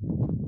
Try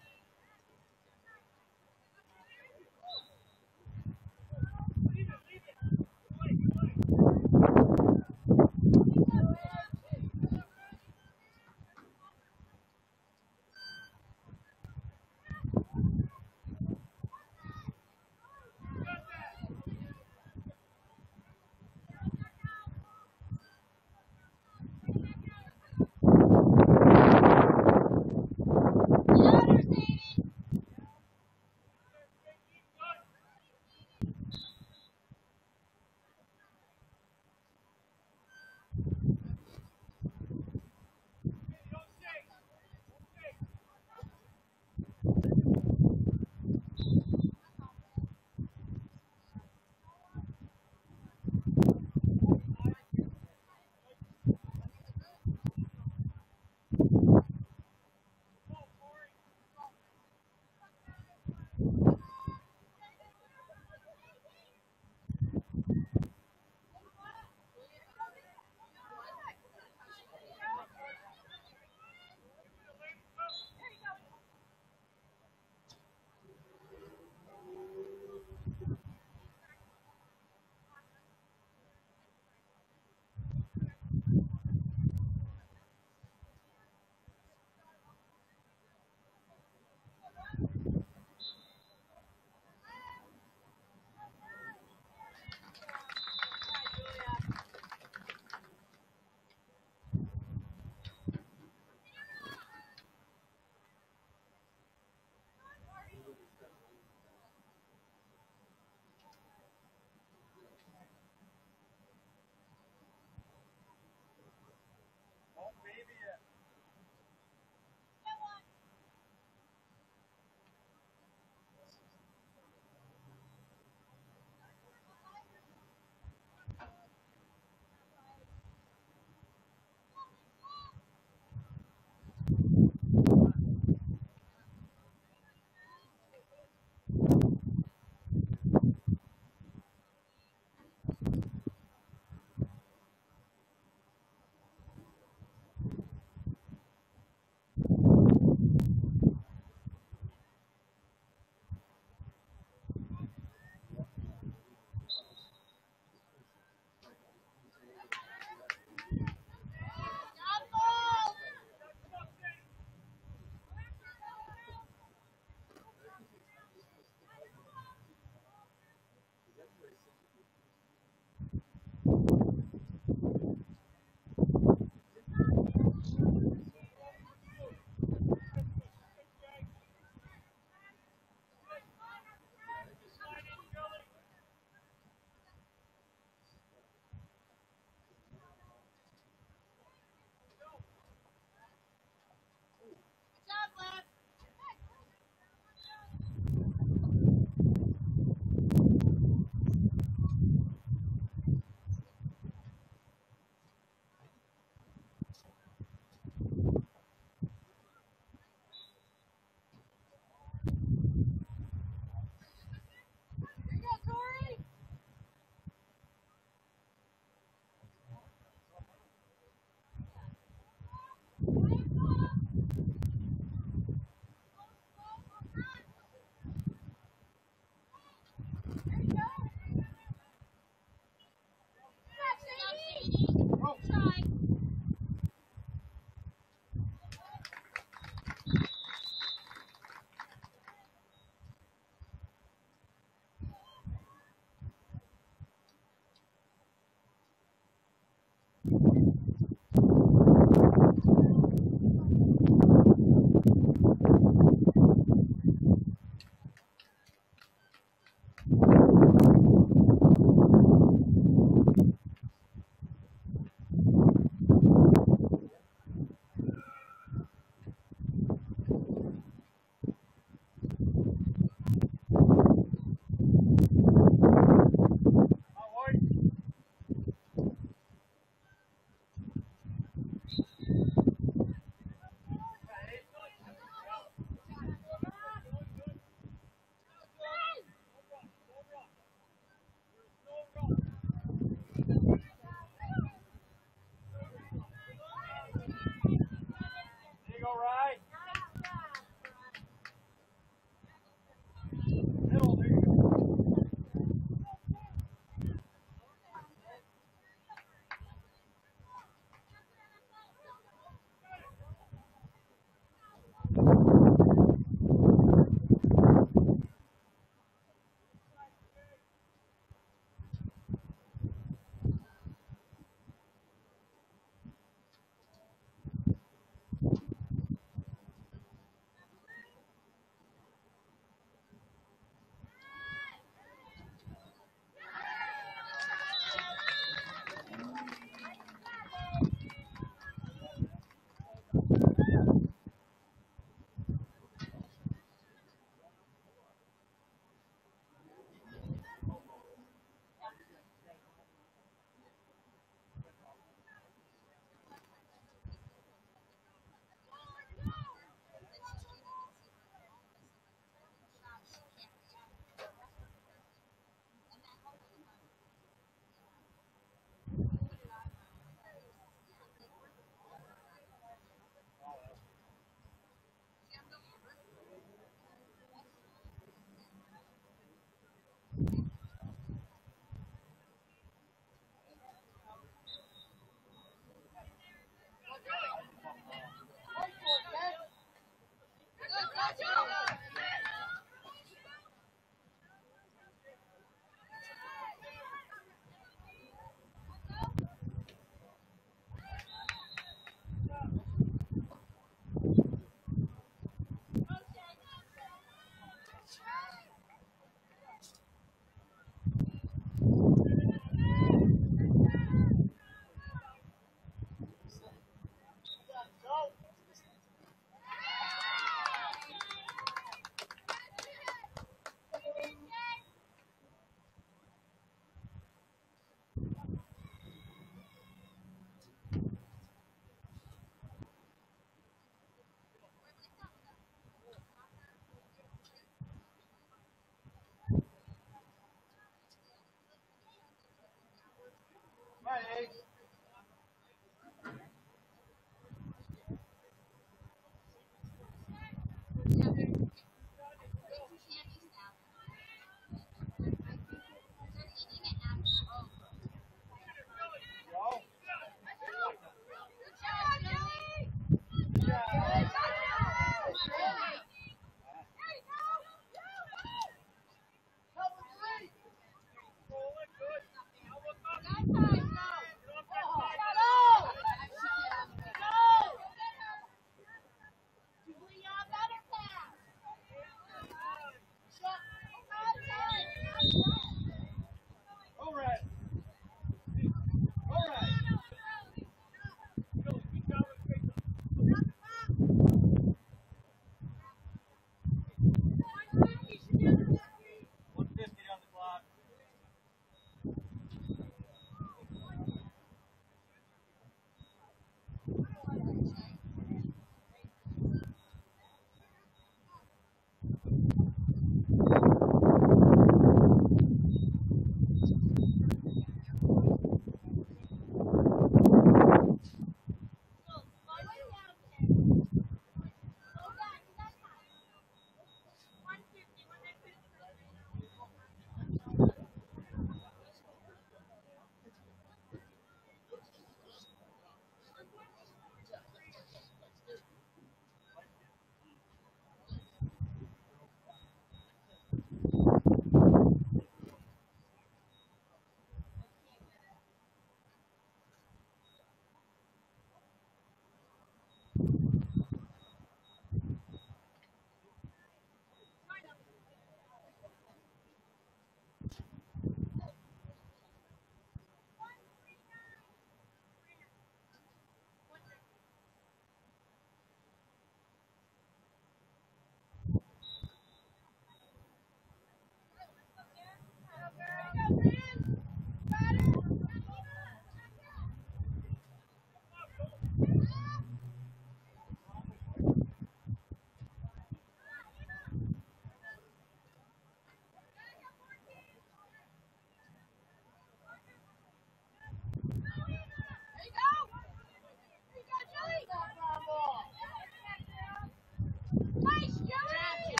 Bye.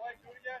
Vai, Julia.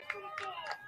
Thank you.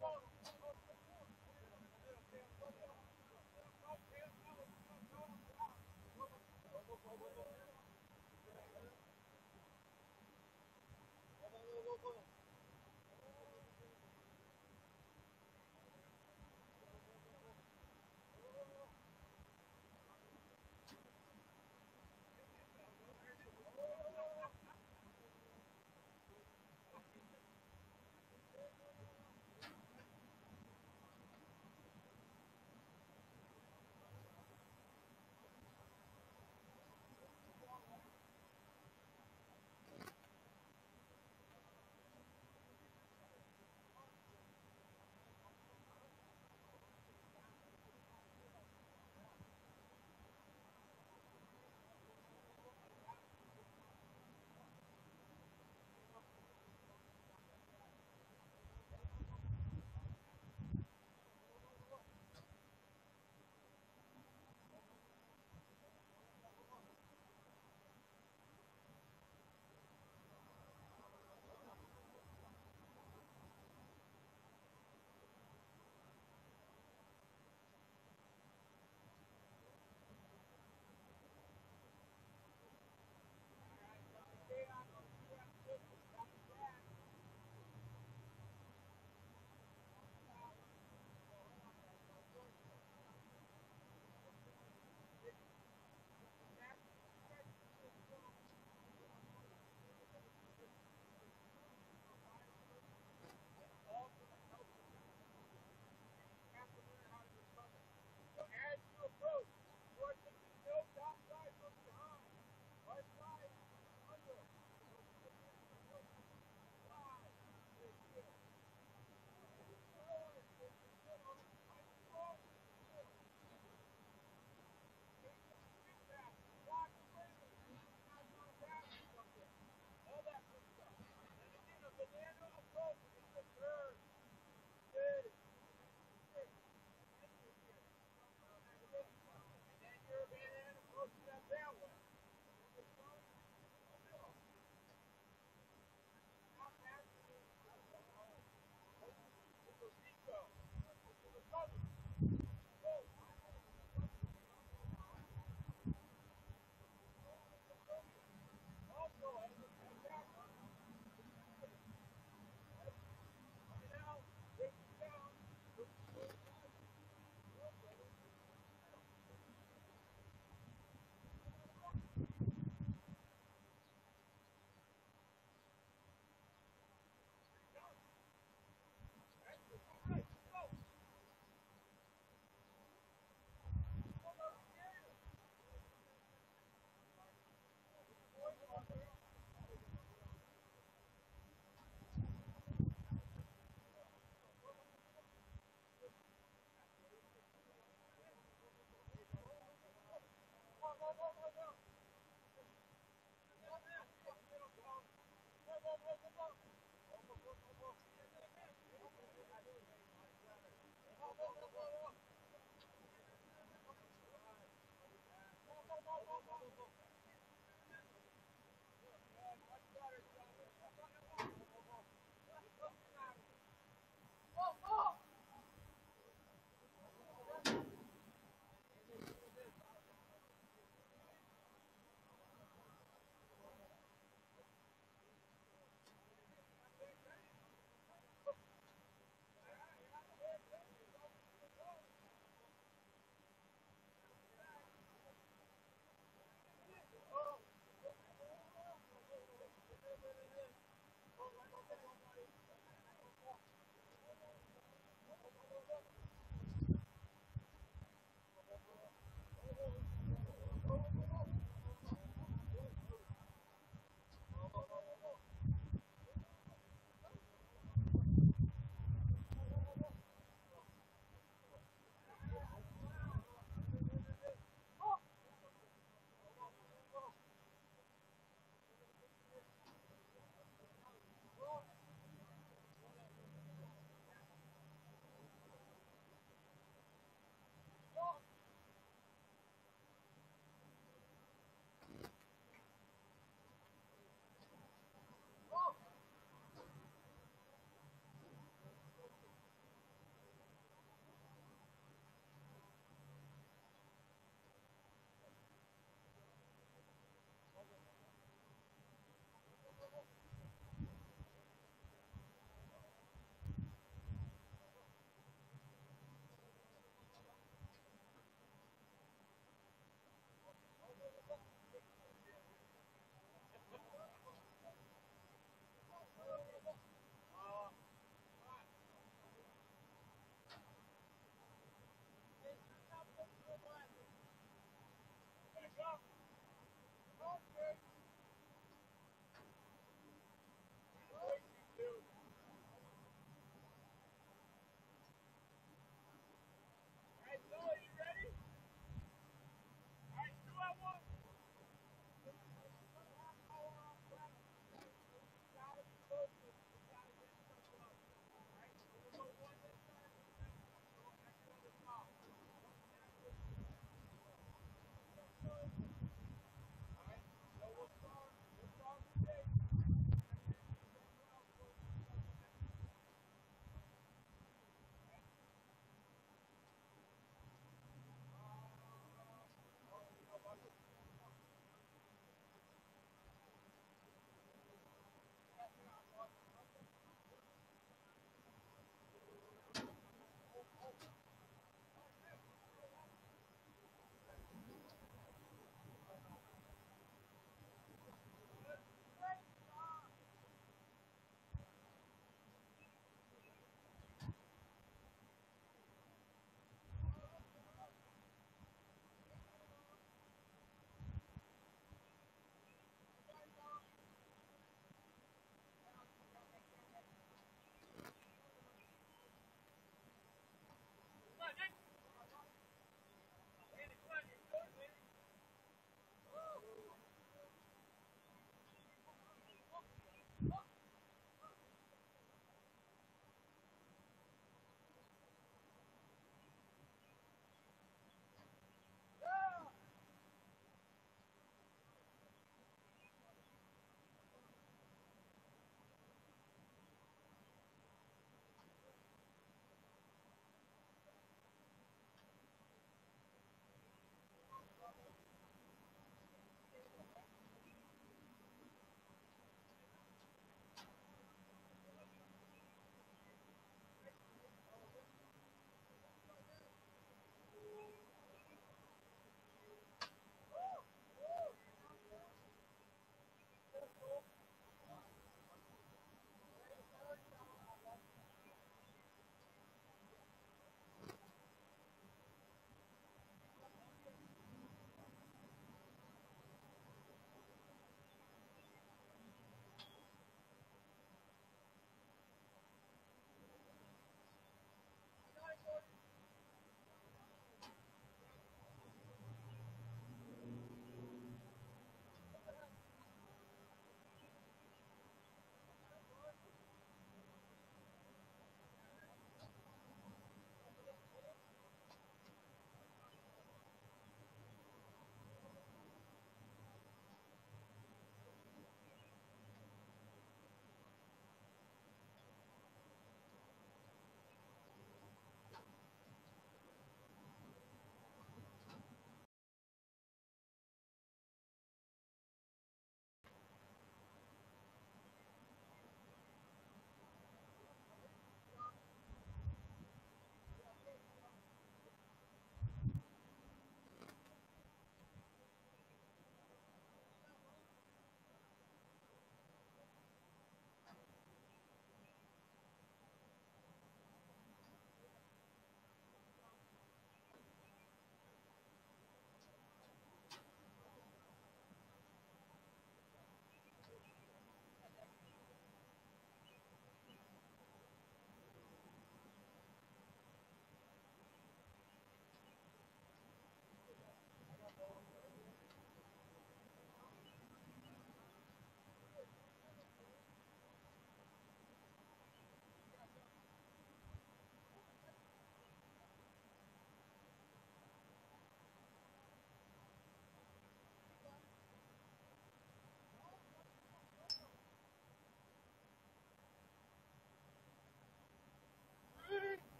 phone.